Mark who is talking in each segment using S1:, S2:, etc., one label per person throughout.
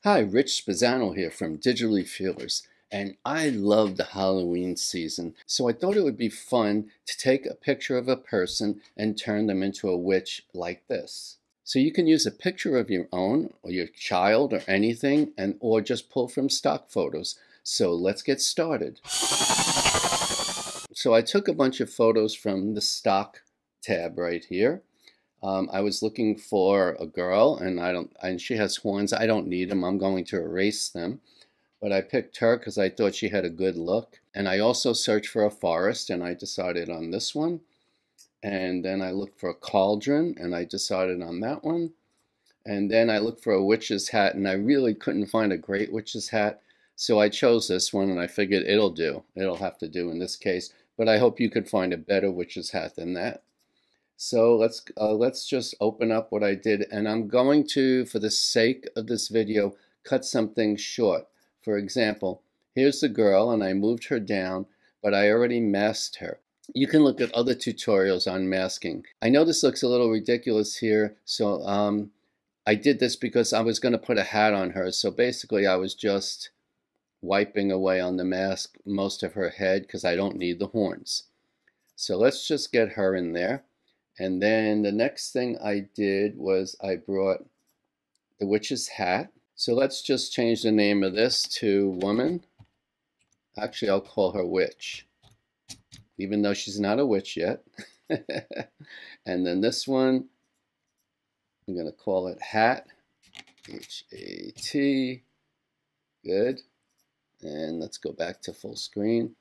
S1: Hi, Rich Spezzano here from Digitally Fearless, and I love the Halloween season, so I thought it would be fun to take a picture of a person and turn them into a witch like this. So you can use a picture of your own or your child or anything, and or just pull from stock photos. So let's get started. So I took a bunch of photos from the stock tab right here um, I was looking for a girl, and I don't, and she has horns. I don't need them. I'm going to erase them. But I picked her because I thought she had a good look. And I also searched for a forest, and I decided on this one. And then I looked for a cauldron, and I decided on that one. And then I looked for a witch's hat, and I really couldn't find a great witch's hat. So I chose this one, and I figured it'll do. It'll have to do in this case. But I hope you could find a better witch's hat than that. So let's uh, let's just open up what I did and I'm going to, for the sake of this video, cut something short. For example, here's the girl and I moved her down, but I already masked her. You can look at other tutorials on masking. I know this looks a little ridiculous here, so um, I did this because I was going to put a hat on her. So basically I was just wiping away on the mask most of her head because I don't need the horns. So let's just get her in there. And then the next thing I did was I brought the witch's hat. So let's just change the name of this to woman. Actually, I'll call her witch, even though she's not a witch yet. and then this one, I'm going to call it hat, H-A-T, good. And let's go back to full screen.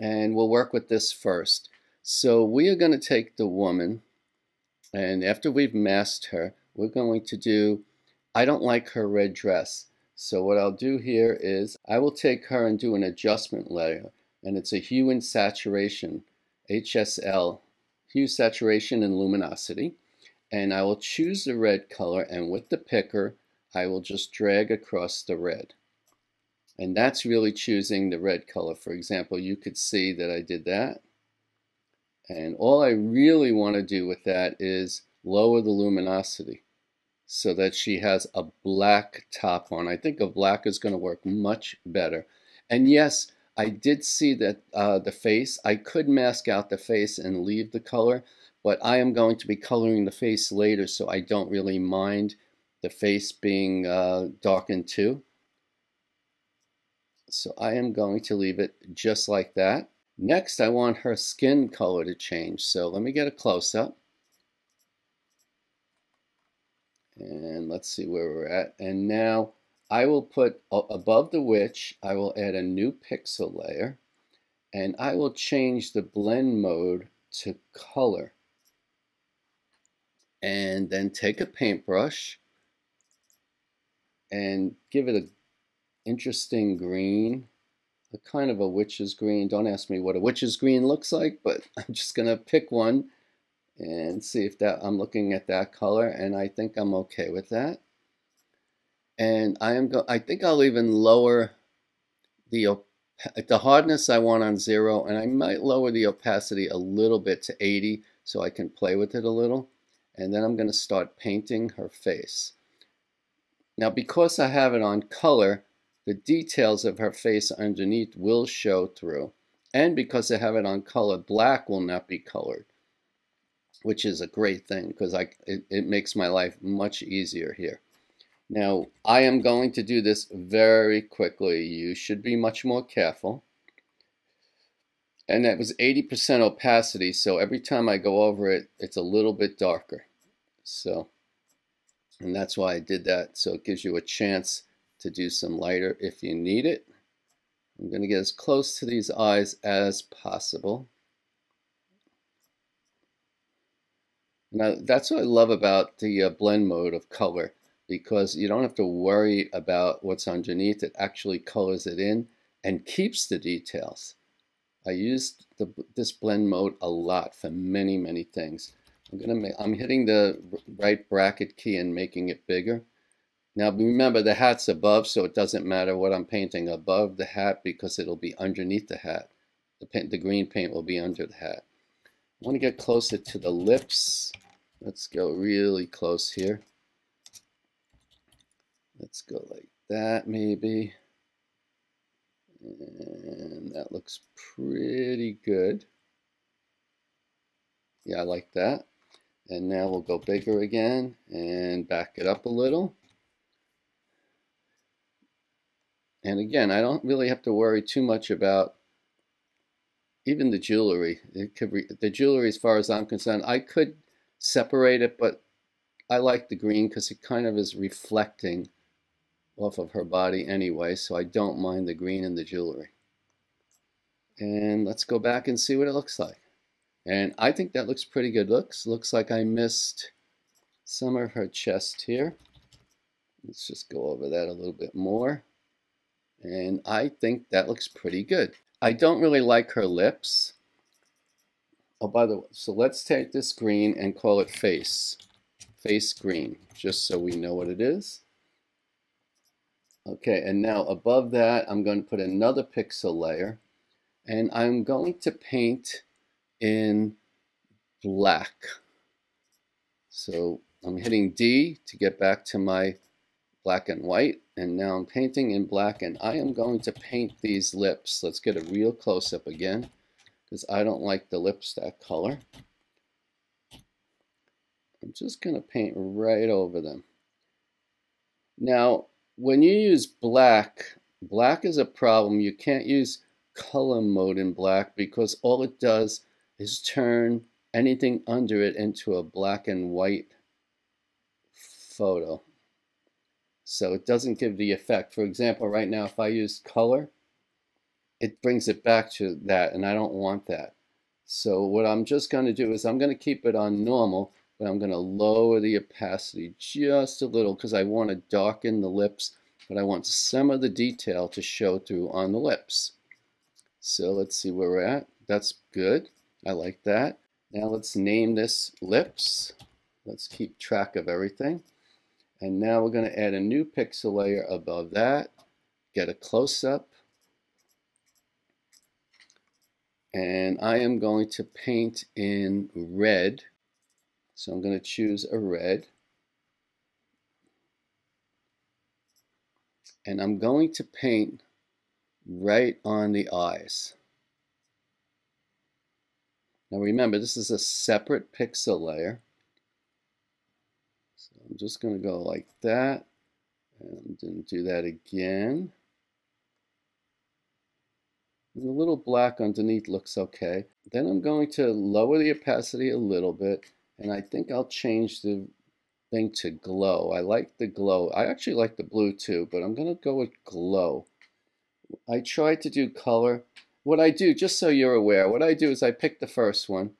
S1: And we'll work with this first. So we are going to take the woman, and after we've masked her, we're going to do, I don't like her red dress. So what I'll do here is I will take her and do an adjustment layer, and it's a hue and saturation, HSL, hue, saturation, and luminosity. And I will choose the red color, and with the picker, I will just drag across the red. And that's really choosing the red color. For example, you could see that I did that. And all I really want to do with that is lower the luminosity so that she has a black top on. I think a black is going to work much better. And yes, I did see that uh, the face, I could mask out the face and leave the color, but I am going to be coloring the face later, so I don't really mind the face being uh, darkened too. So I am going to leave it just like that. Next, I want her skin color to change. So let me get a close-up. And let's see where we're at. And now I will put above the witch, I will add a new pixel layer. And I will change the blend mode to color. And then take a paintbrush and give it an interesting green a kind of a witch's green. Don't ask me what a witch's green looks like, but I'm just going to pick one and see if that I'm looking at that color and I think I'm okay with that. And I am go I think I'll even lower the the hardness I want on zero and I might lower the opacity a little bit to 80 so I can play with it a little. And then I'm going to start painting her face. Now because I have it on color, the details of her face underneath will show through. And because I have it on color, black will not be colored, which is a great thing because I, it, it makes my life much easier here. Now, I am going to do this very quickly. You should be much more careful. And that was 80% opacity, so every time I go over it, it's a little bit darker. So, and that's why I did that, so it gives you a chance to do some lighter if you need it. I'm going to get as close to these eyes as possible. Now that's what I love about the uh, blend mode of color because you don't have to worry about what's underneath. It actually colors it in and keeps the details. I used the, this blend mode a lot for many, many things. I'm gonna make, I'm hitting the right bracket key and making it bigger. Now remember the hat's above so it doesn't matter what I'm painting above the hat because it'll be underneath the hat. The, paint, the green paint will be under the hat. I want to get closer to the lips. Let's go really close here. Let's go like that maybe. And that looks pretty good. Yeah, I like that. And now we'll go bigger again and back it up a little. And again, I don't really have to worry too much about even the jewelry. Re, the jewelry, as far as I'm concerned, I could separate it, but I like the green because it kind of is reflecting off of her body anyway, so I don't mind the green in the jewelry. And let's go back and see what it looks like. And I think that looks pretty good. Looks looks like I missed some of her chest here. Let's just go over that a little bit more. And I think that looks pretty good. I don't really like her lips. Oh, by the way, so let's take this green and call it face. Face green, just so we know what it is. Okay, and now above that, I'm going to put another pixel layer. And I'm going to paint in black. So I'm hitting D to get back to my black and white and now I'm painting in black and I am going to paint these lips. Let's get a real close-up again because I don't like the lips that color. I'm just going to paint right over them. Now when you use black, black is a problem. You can't use color mode in black because all it does is turn anything under it into a black and white photo. So it doesn't give the effect. For example, right now, if I use color, it brings it back to that, and I don't want that. So what I'm just going to do is I'm going to keep it on normal, but I'm going to lower the opacity just a little because I want to darken the lips, but I want some of the detail to show through on the lips. So let's see where we're at. That's good. I like that. Now let's name this lips. Let's keep track of everything. And now we're going to add a new pixel layer above that, get a close-up, and I am going to paint in red. So I'm going to choose a red. And I'm going to paint right on the eyes. Now remember, this is a separate pixel layer. I'm just going to go like that and do that again. The little black underneath looks okay. Then I'm going to lower the opacity a little bit and I think I'll change the thing to glow. I like the glow. I actually like the blue too, but I'm going to go with glow. I tried to do color. What I do, just so you're aware, what I do is I pick the first one.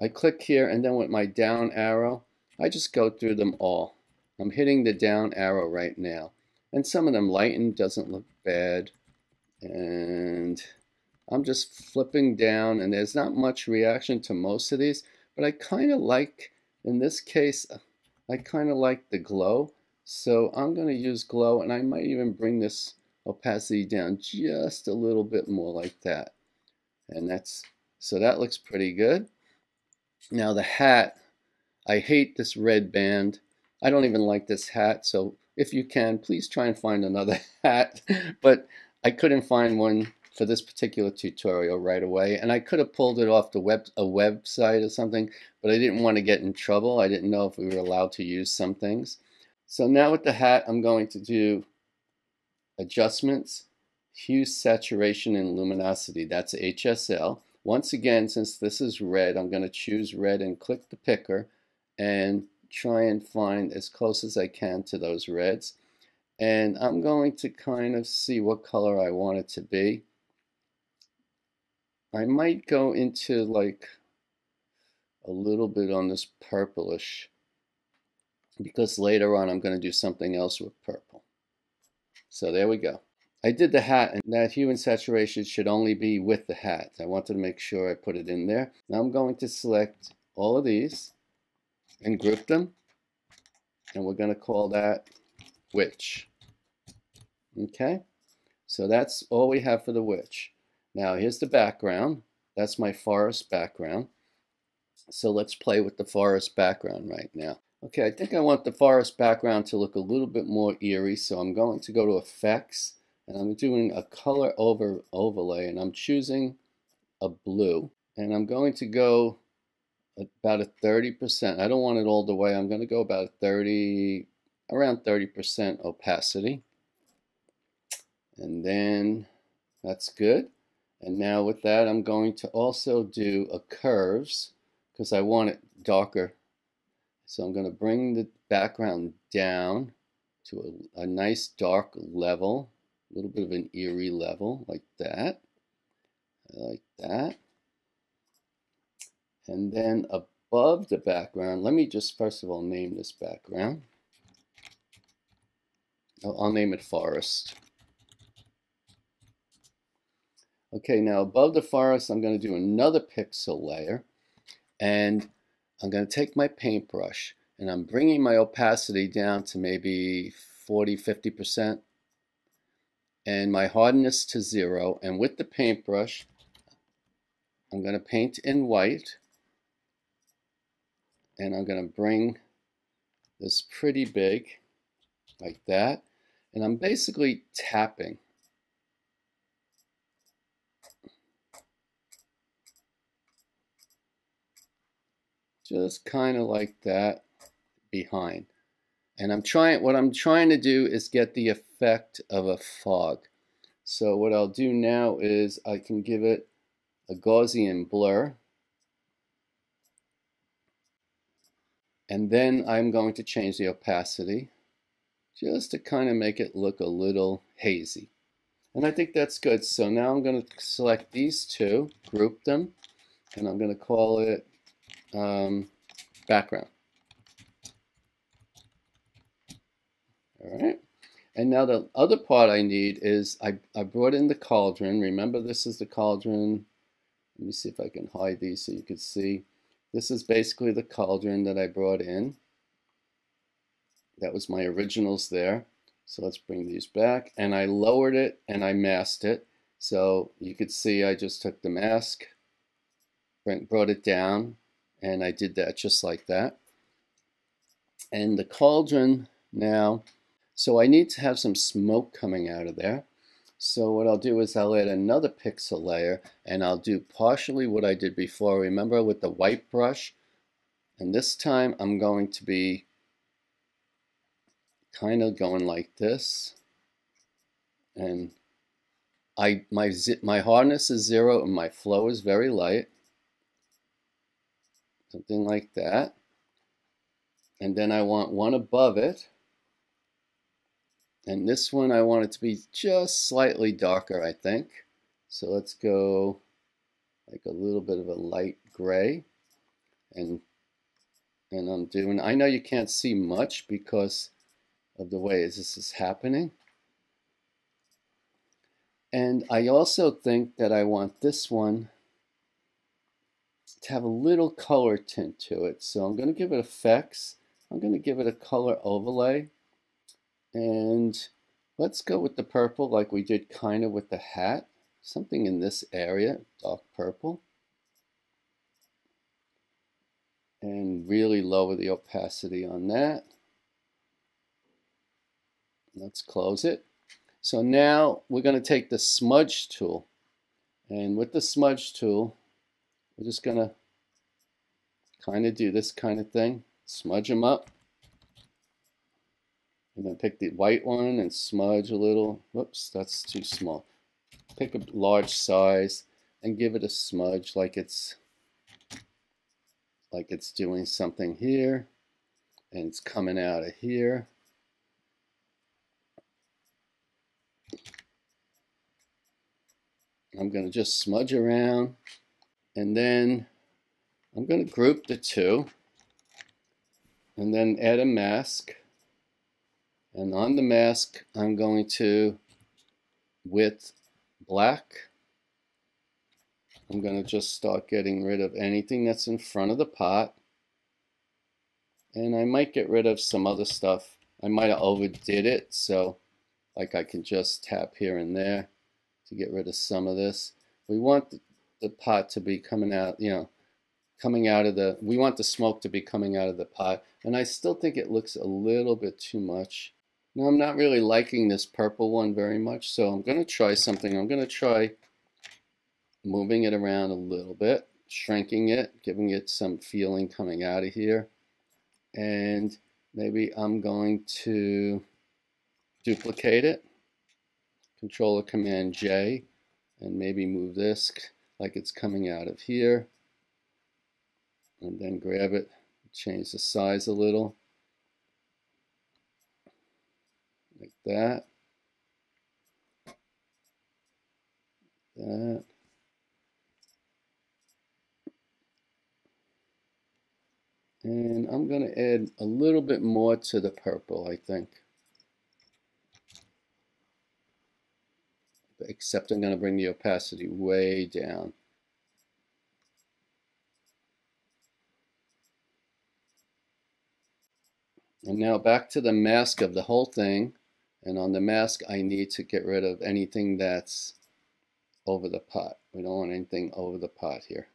S1: I click here and then with my down arrow, I just go through them all. I'm hitting the down arrow right now. And some of them lighten, doesn't look bad. And I'm just flipping down and there's not much reaction to most of these, but I kind of like, in this case, I kind of like the glow. So I'm going to use glow and I might even bring this opacity down just a little bit more like that. And that's, so that looks pretty good. Now the hat, I hate this red band. I don't even like this hat, so if you can, please try and find another hat. but I couldn't find one for this particular tutorial right away, and I could have pulled it off the web a website or something, but I didn't want to get in trouble. I didn't know if we were allowed to use some things. So now with the hat, I'm going to do adjustments, hue, saturation, and luminosity. That's HSL. Once again, since this is red, I'm going to choose red and click the picker and try and find as close as I can to those reds. And I'm going to kind of see what color I want it to be. I might go into like a little bit on this purplish because later on I'm going to do something else with purple. So there we go. I did the hat and that hue and saturation should only be with the hat. I wanted to make sure I put it in there. Now I'm going to select all of these and group them. And we're going to call that witch. Okay, so that's all we have for the witch. Now here's the background. That's my forest background. So let's play with the forest background right now. Okay, I think I want the forest background to look a little bit more eerie, so I'm going to go to Effects, and I'm doing a color over overlay, and I'm choosing a blue, and I'm going to go about a 30%. I don't want it all the way. I'm going to go about 30, around 30% opacity. And then that's good. And now with that, I'm going to also do a curves because I want it darker. So I'm going to bring the background down to a, a nice dark level, a little bit of an eerie level like that, like that. And then above the background, let me just first of all name this background. I'll, name it forest. Okay, now above the forest, I'm going to do another pixel layer. And I'm going to take my paintbrush and I'm bringing my opacity down to maybe 40, 50%. And my hardness to zero. And with the paintbrush, I'm going to paint in white. And I'm going to bring this pretty big, like that. And I'm basically tapping. just kind of like that behind. And I'm trying, what I'm trying to do is get the effect of a fog. So what I'll do now is I can give it a Gaussian blur. And then I'm going to change the opacity just to kind of make it look a little hazy. And I think that's good. So now I'm going to select these two, group them, and I'm going to call it um, background. All right. And now the other part I need is I, I brought in the cauldron. Remember this is the cauldron. Let me see if I can hide these so you can see. This is basically the cauldron that I brought in. That was my originals there. So let's bring these back. And I lowered it and I masked it. So you could see I just took the mask, brought it down, and I did that just like that. And the cauldron now, so I need to have some smoke coming out of there. So what I'll do is I'll add another pixel layer and I'll do partially what I did before. Remember with the white brush? And this time I'm going to be kind of going like this. And I my my hardness is zero and my flow is very light something like that. And then I want one above it. And this one I want it to be just slightly darker, I think. So let's go like a little bit of a light gray. And and I'm doing, I know you can't see much because of the way this is happening. And I also think that I want this one to have a little color tint to it. So I'm going to give it effects. I'm going to give it a color overlay. And let's go with the purple like we did kind of with the hat. Something in this area, dark purple. And really lower the opacity on that. Let's close it. So now we're going to take the smudge tool. And with the smudge tool, we're just going to kind of do this kind of thing. Smudge them up. And then pick the white one and smudge a little. Whoops, that's too small. Pick a large size and give it a smudge like it's like it's doing something here and it's coming out of here. I'm going to just smudge around and then I'm going to group the two and then add a mask. And on the mask, I'm going to, with black, I'm going to just start getting rid of anything that's in front of the pot. And I might get rid of some other stuff. I might have overdid it, so like I can just tap here and there to get rid of some of this. We want the pot to be coming out, you know, coming out of the, we want the smoke to be coming out of the pot. And I still think it looks a little bit too much. Now I'm not really liking this purple one very much, so I'm going to try something. I'm going to try moving it around a little bit, shrinking it, giving it some feeling coming out of here. And maybe I'm going to duplicate it, Control or Command J, and maybe move this like it's coming out of here. And then grab it, change the size a little, like that. That. And I'm going to add a little bit more to the purple, I think. Except I'm going to bring the opacity way down. And now back to the mask of the whole thing. And on the mask, I need to get rid of anything that's over the pot. We don't want anything over the pot here.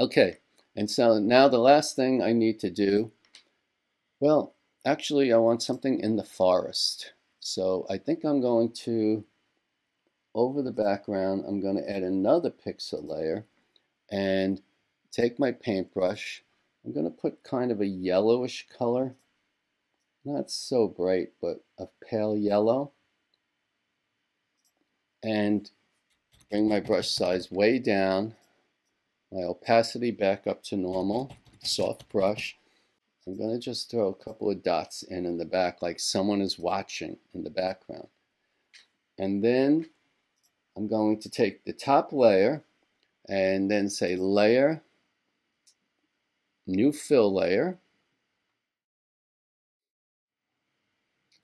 S1: Okay, and so now the last thing I need to do, well, actually I want something in the forest. So I think I'm going to, over the background, I'm going to add another pixel layer and take my paintbrush. I'm going to put kind of a yellowish color, not so bright, but a pale yellow. And bring my brush size way down my opacity back up to normal, soft brush. I'm going to just throw a couple of dots in in the back like someone is watching in the background. And then I'm going to take the top layer and then say layer, new fill layer.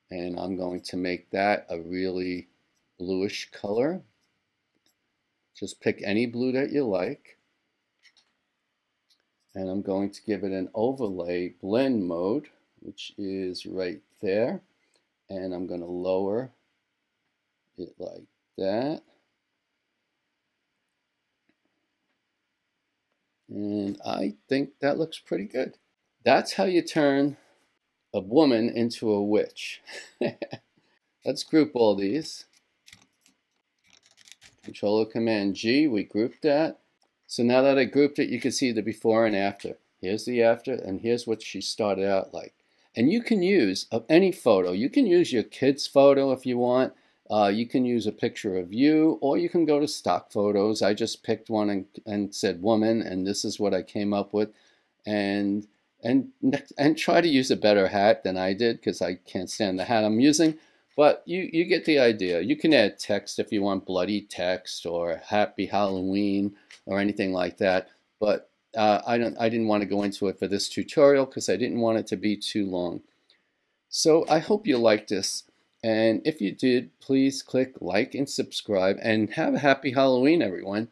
S1: And I'm going to make that a really bluish color. Just pick any blue that you like and I'm going to give it an overlay blend mode which is right there and I'm going to lower it like that and I think that looks pretty good that's how you turn a woman into a witch let's group all these Control Command G we grouped that so now that I grouped it, you can see the before and after. Here's the after, and here's what she started out like. And you can use of any photo. You can use your kid's photo if you want. Uh, you can use a picture of you, or you can go to stock photos. I just picked one and, and said woman, and this is what I came up with. And and and try to use a better hat than I did because I can't stand the hat I'm using. But you, you get the idea. You can add text if you want bloody text or happy Halloween or anything like that. But uh, I, don't, I didn't want to go into it for this tutorial because I didn't want it to be too long. So I hope you like this. And if you did, please click like and subscribe and have a happy Halloween, everyone.